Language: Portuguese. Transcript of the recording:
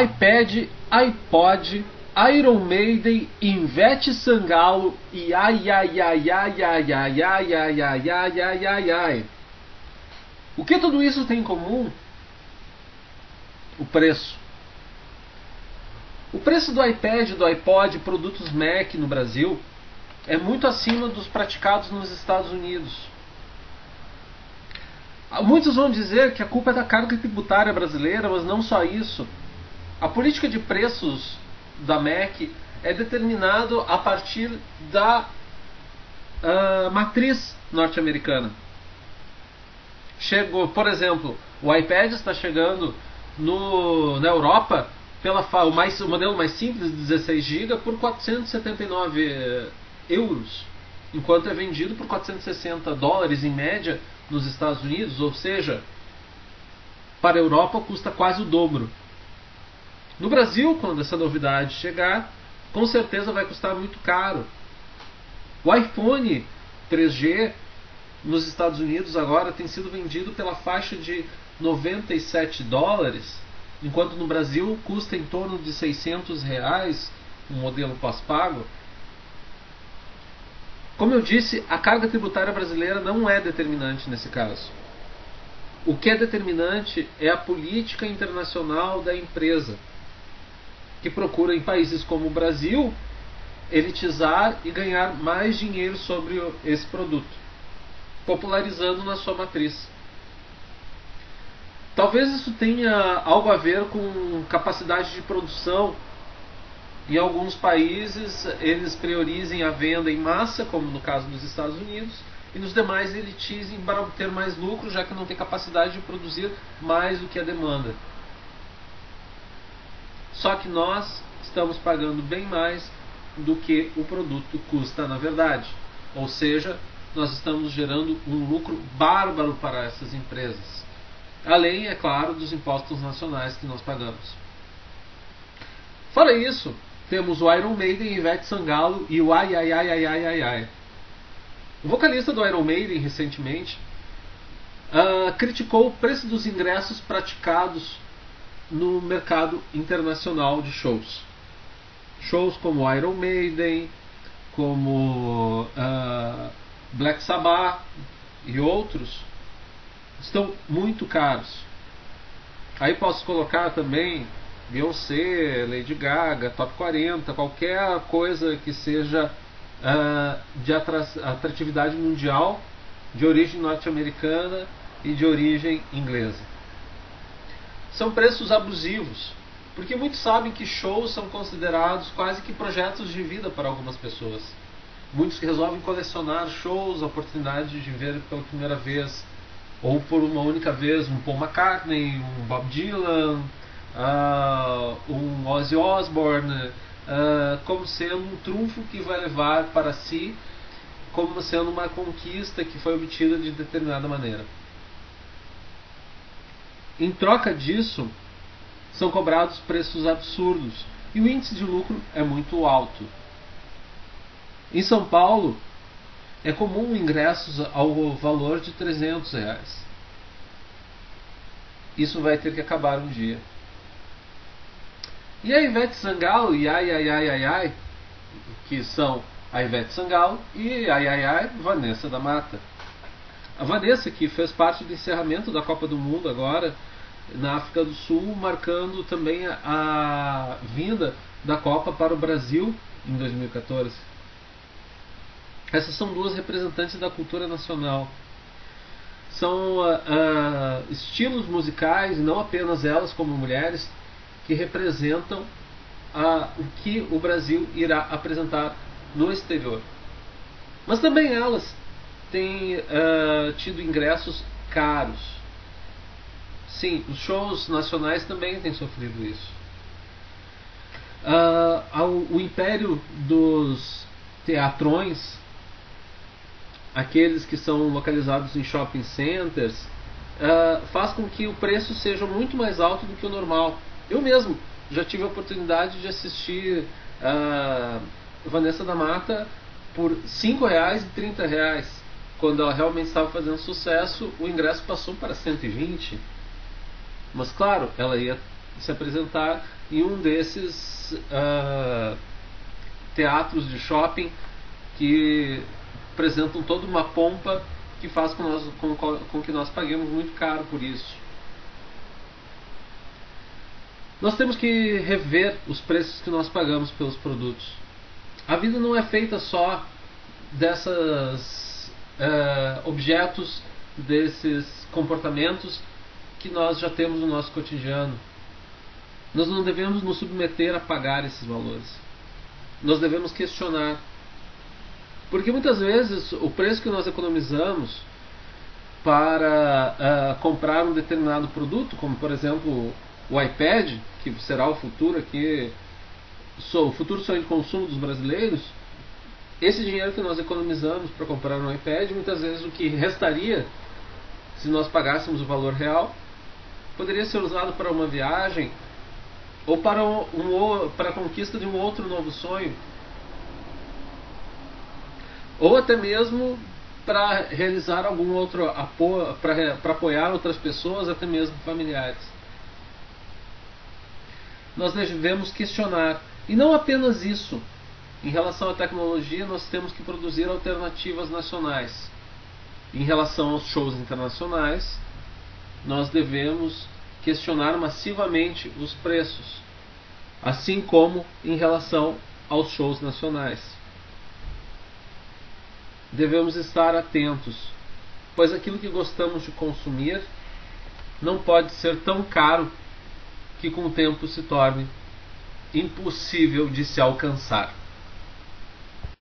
iPad, iPod, Iron Maiden, Ivete Sangalo e ai ai ai ai ai ai ai ai ai ai ai ai ai. O que tudo isso tem em comum? O preço. O preço do iPad, do iPod, produtos Mac no Brasil é muito acima dos praticados nos Estados Unidos. Muitos vão dizer que a culpa é da carga tributária brasileira, mas não só isso. A política de preços da Mac é determinado a partir da uh, matriz norte-americana. Chegou, por exemplo, o iPad está chegando no, na Europa pela o, mais, o modelo mais simples de 16 GB por 479 euros, enquanto é vendido por 460 dólares em média nos Estados Unidos, ou seja, para a Europa custa quase o dobro. No Brasil, quando essa novidade chegar, com certeza vai custar muito caro. O iPhone 3G nos Estados Unidos agora tem sido vendido pela faixa de 97 dólares, enquanto no Brasil custa em torno de 600 reais um modelo pós-pago. Como eu disse, a carga tributária brasileira não é determinante nesse caso. O que é determinante é a política internacional da empresa que procura em países como o Brasil elitizar e ganhar mais dinheiro sobre esse produto, popularizando na sua matriz. Talvez isso tenha algo a ver com capacidade de produção. Em alguns países eles priorizem a venda em massa, como no caso dos Estados Unidos, e nos demais elitizem para obter mais lucro, já que não tem capacidade de produzir mais do que a demanda. Só que nós estamos pagando bem mais do que o produto custa na verdade. Ou seja, nós estamos gerando um lucro bárbaro para essas empresas. Além, é claro, dos impostos nacionais que nós pagamos. Fora isso, temos o Iron Maiden, Ivete Sangalo e o Ai Ai Ai Ai Ai Ai Ai. O vocalista do Iron Maiden, recentemente, uh, criticou o preço dos ingressos praticados no mercado internacional de shows. Shows como Iron Maiden, como uh, Black Sabbath e outros estão muito caros. Aí posso colocar também Beyoncé, Lady Gaga, Top 40, qualquer coisa que seja uh, de atratividade mundial, de origem norte-americana e de origem inglesa são preços abusivos, porque muitos sabem que shows são considerados quase que projetos de vida para algumas pessoas. Muitos resolvem colecionar shows, a oportunidade de ver pela primeira vez, ou por uma única vez, um Paul McCartney, um Bob Dylan, uh, um Ozzy Osbourne, uh, como sendo um trunfo que vai levar para si, como sendo uma conquista que foi obtida de determinada maneira. Em troca disso, são cobrados preços absurdos e o índice de lucro é muito alto. Em São Paulo, é comum ingressos ao valor de 300 reais. Isso vai ter que acabar um dia. E a Ivete Sangalo e Ai Ai Ai Ai Ai, que são a Ivete Sangalo e Ai Ai Ai Vanessa da Mata. A Vanessa, que fez parte do encerramento da Copa do Mundo agora na África do Sul, marcando também a, a vinda da Copa para o Brasil em 2014. Essas são duas representantes da cultura nacional. São uh, uh, estilos musicais, não apenas elas como mulheres, que representam uh, o que o Brasil irá apresentar no exterior. Mas também elas têm tido ingressos caros. Sim, os shows nacionais também têm sofrido isso. Uh, ao, o império dos teatrões, aqueles que são localizados em shopping centers, uh, faz com que o preço seja muito mais alto do que o normal. Eu mesmo já tive a oportunidade de assistir uh, Vanessa da Mata por R$ 5,00 e R$ quando ela realmente estava fazendo sucesso, o ingresso passou para 120. Mas claro, ela ia se apresentar em um desses uh, teatros de shopping que apresentam toda uma pompa que faz com, nós, com, com que nós paguemos muito caro por isso. Nós temos que rever os preços que nós pagamos pelos produtos. A vida não é feita só desses uh, objetos, desses comportamentos que nós já temos no nosso cotidiano. Nós não devemos nos submeter a pagar esses valores. Nós devemos questionar. Porque muitas vezes o preço que nós economizamos para uh, comprar um determinado produto, como por exemplo o iPad, que será o futuro aqui, o futuro sonho de consumo dos brasileiros, esse dinheiro que nós economizamos para comprar um iPad, muitas vezes o que restaria, se nós pagássemos o valor real, poderia ser usado para uma viagem ou para, um, para a conquista de um outro novo sonho, ou até mesmo para realizar algum outro apoio, para apoiar outras pessoas, até mesmo familiares. Nós devemos questionar, e não apenas isso. Em relação à tecnologia, nós temos que produzir alternativas nacionais. Em relação aos shows internacionais, nós devemos questionar massivamente os preços, assim como em relação aos shows nacionais. Devemos estar atentos, pois aquilo que gostamos de consumir não pode ser tão caro que com o tempo se torne impossível de se alcançar.